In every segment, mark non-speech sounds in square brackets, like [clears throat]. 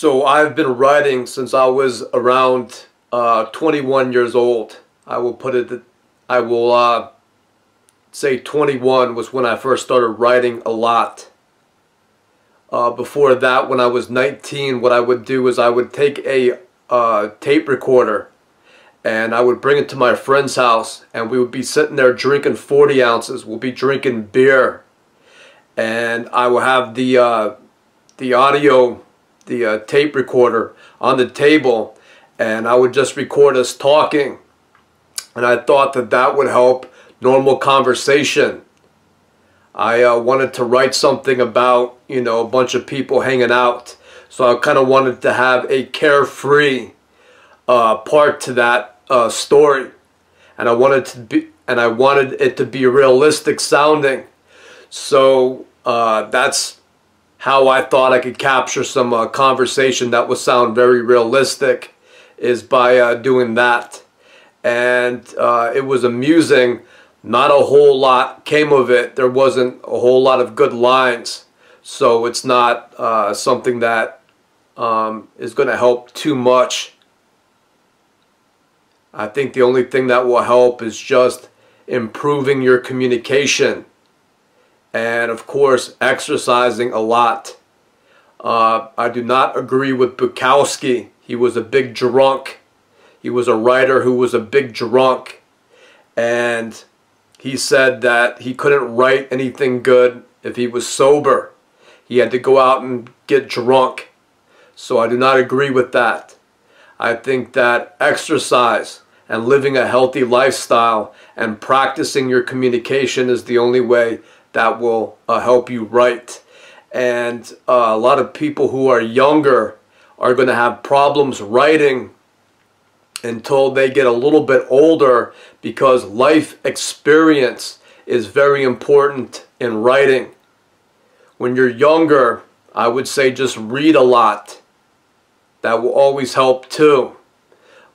So I've been writing since I was around uh, 21 years old. I will put it, I will uh, say 21 was when I first started writing a lot. Uh, before that, when I was 19, what I would do is I would take a uh, tape recorder and I would bring it to my friend's house and we would be sitting there drinking 40 ounces. We'll be drinking beer and I will have the, uh, the audio the uh, tape recorder on the table and I would just record us talking. And I thought that that would help normal conversation. I uh, wanted to write something about, you know, a bunch of people hanging out. So I kind of wanted to have a carefree uh, part to that uh, story. And I wanted to be, and I wanted it to be realistic sounding. So uh, that's how I thought I could capture some uh, conversation that would sound very realistic is by uh, doing that. And uh, it was amusing. Not a whole lot came of it. There wasn't a whole lot of good lines. So it's not uh, something that um, is going to help too much. I think the only thing that will help is just improving your communication and of course exercising a lot. Uh, I do not agree with Bukowski. He was a big drunk. He was a writer who was a big drunk. And he said that he couldn't write anything good if he was sober. He had to go out and get drunk. So I do not agree with that. I think that exercise and living a healthy lifestyle and practicing your communication is the only way that will uh, help you write. And uh, a lot of people who are younger are going to have problems writing until they get a little bit older because life experience is very important in writing. When you're younger, I would say just read a lot. That will always help too.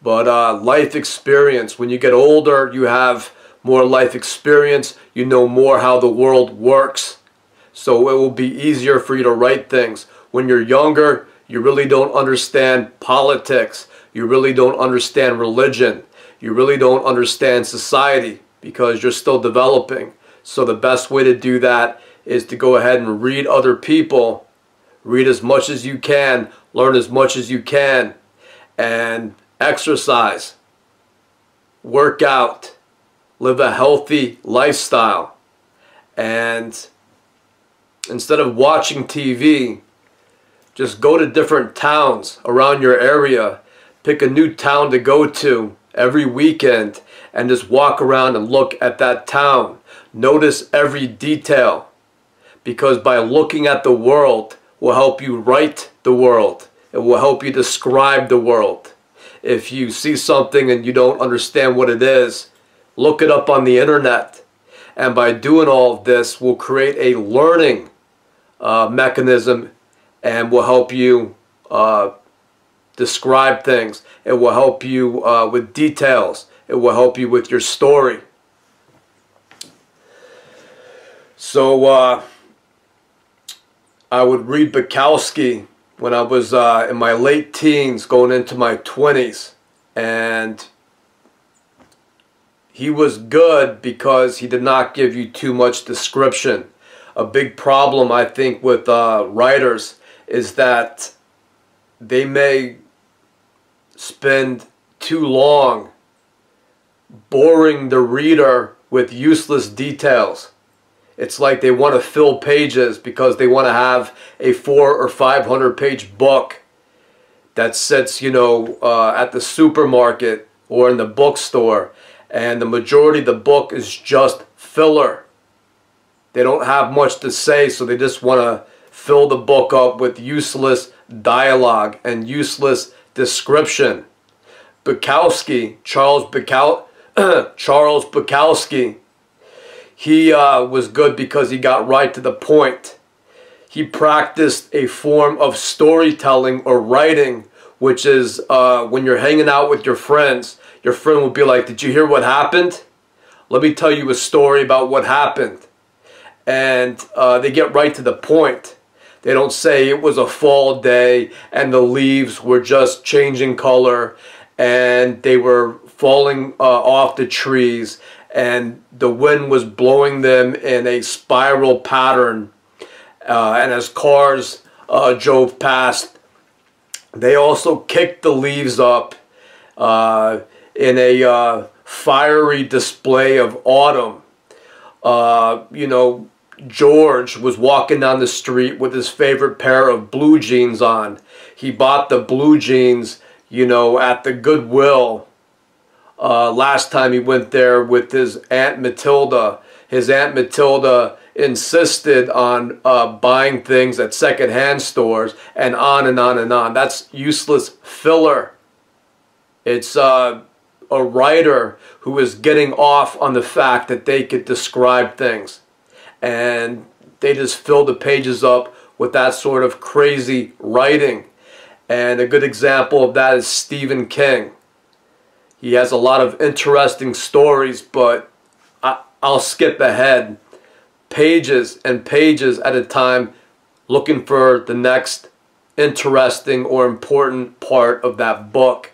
But uh, life experience, when you get older, you have more life experience, you know more how the world works. So it will be easier for you to write things. When you're younger, you really don't understand politics. You really don't understand religion. You really don't understand society because you're still developing. So the best way to do that is to go ahead and read other people. Read as much as you can. Learn as much as you can. And exercise. Work out live a healthy lifestyle. And instead of watching TV, just go to different towns around your area. Pick a new town to go to every weekend and just walk around and look at that town. Notice every detail because by looking at the world will help you write the world. It will help you describe the world. If you see something and you don't understand what it is, look it up on the internet. And by doing all of this, we'll create a learning uh, mechanism and will help you uh, describe things. It will help you uh, with details. It will help you with your story. So uh, I would read Bukowski when I was uh, in my late teens, going into my 20s. And he was good because he did not give you too much description. A big problem, I think, with uh, writers is that they may spend too long boring the reader with useless details. It's like they want to fill pages because they want to have a four or five hundred page book that sits, you know, uh, at the supermarket or in the bookstore and the majority of the book is just filler. They don't have much to say, so they just want to fill the book up with useless dialogue and useless description. Bukowski, Charles Bukow [clears throat] Charles Bukowski, he uh, was good because he got right to the point. He practiced a form of storytelling or writing, which is uh, when you're hanging out with your friends your friend will be like, Did you hear what happened? Let me tell you a story about what happened. And uh, they get right to the point. They don't say it was a fall day and the leaves were just changing color and they were falling uh, off the trees and the wind was blowing them in a spiral pattern. Uh, and as cars uh, drove past, they also kicked the leaves up uh, in a uh, fiery display of autumn. Uh, you know, George was walking down the street with his favorite pair of blue jeans on. He bought the blue jeans, you know, at the Goodwill. Uh, last time he went there with his Aunt Matilda. His Aunt Matilda insisted on uh, buying things at secondhand stores and on and on and on. That's useless filler. It's uh, a writer who is getting off on the fact that they could describe things and they just fill the pages up with that sort of crazy writing. And a good example of that is Stephen King. He has a lot of interesting stories, but I, will skip ahead pages and pages at a time looking for the next interesting or important part of that book.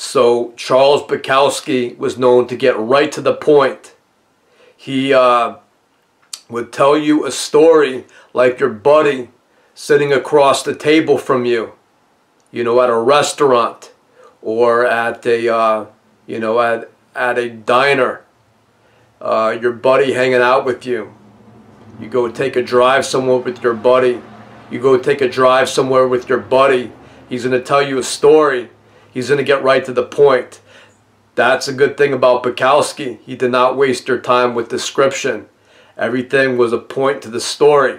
So Charles Bukowski was known to get right to the point. He uh, would tell you a story like your buddy sitting across the table from you, you know, at a restaurant or at a, uh, you know, at, at a diner. Uh, your buddy hanging out with you. You go take a drive somewhere with your buddy. You go take a drive somewhere with your buddy. He's going to tell you a story. He's going to get right to the point. That's a good thing about Bukowski. He did not waste your time with description. Everything was a point to the story.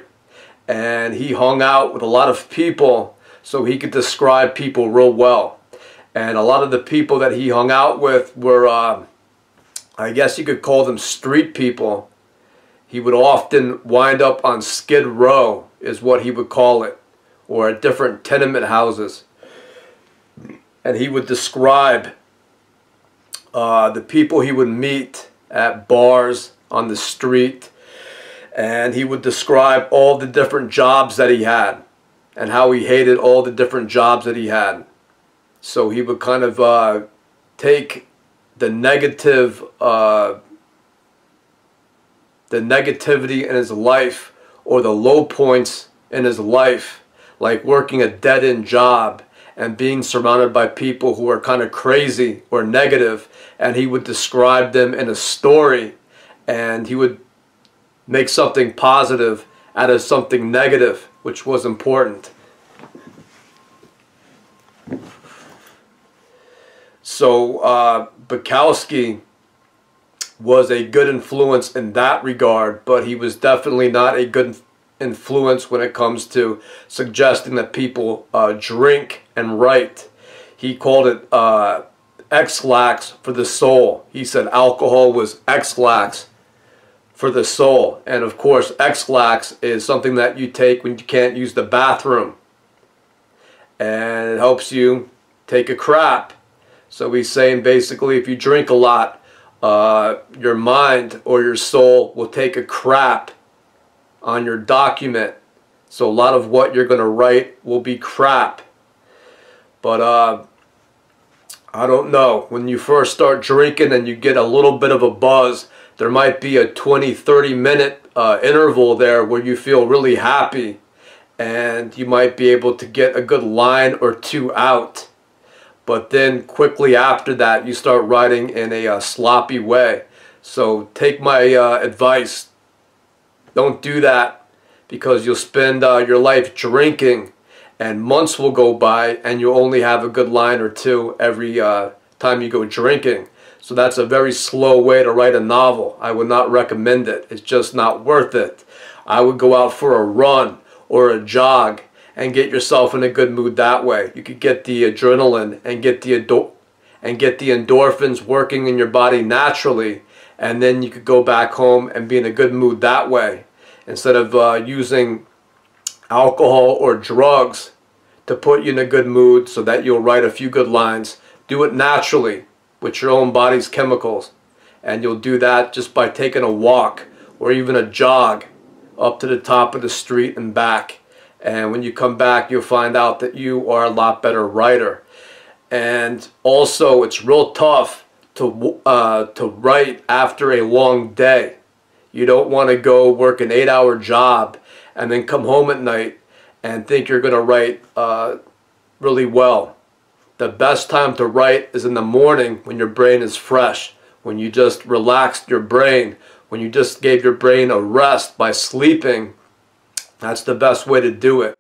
And he hung out with a lot of people so he could describe people real well. And a lot of the people that he hung out with were, uh, I guess you could call them street people. He would often wind up on Skid Row, is what he would call it, or at different tenement houses. And he would describe uh, the people he would meet at bars, on the street, and he would describe all the different jobs that he had and how he hated all the different jobs that he had. So he would kind of uh, take the negative, uh, the negativity in his life or the low points in his life, like working a dead-end job and being surrounded by people who are kind of crazy or negative, and he would describe them in a story, and he would make something positive out of something negative, which was important. So uh, Bukowski was a good influence in that regard, but he was definitely not a good influence when it comes to suggesting that people uh, drink and write. He called it uh, Ex-Lax for the soul. He said alcohol was Ex-Lax for the soul. And of course, Ex-Lax is something that you take when you can't use the bathroom. And it helps you take a crap. So he's saying basically if you drink a lot, uh, your mind or your soul will take a crap on your document. So a lot of what you're going to write will be crap. But uh, I don't know. When you first start drinking and you get a little bit of a buzz, there might be a 20, 30 minute uh, interval there where you feel really happy and you might be able to get a good line or two out. But then quickly after that, you start writing in a uh, sloppy way. So take my uh, advice. Don't do that because you'll spend uh, your life drinking and months will go by and you'll only have a good line or two every uh, time you go drinking. So that's a very slow way to write a novel. I would not recommend it. It's just not worth it. I would go out for a run or a jog and get yourself in a good mood that way. You could get the adrenaline and get the and get the endorphins working in your body naturally and then you could go back home and be in a good mood that way instead of uh, using alcohol or drugs to put you in a good mood so that you'll write a few good lines. Do it naturally with your own body's chemicals. And you'll do that just by taking a walk or even a jog up to the top of the street and back. And when you come back, you'll find out that you are a lot better writer. And also, it's real tough to, uh, to write after a long day. You don't want to go work an eight hour job and then come home at night and think you're going to write uh, really well. The best time to write is in the morning when your brain is fresh, when you just relaxed your brain, when you just gave your brain a rest by sleeping. That's the best way to do it.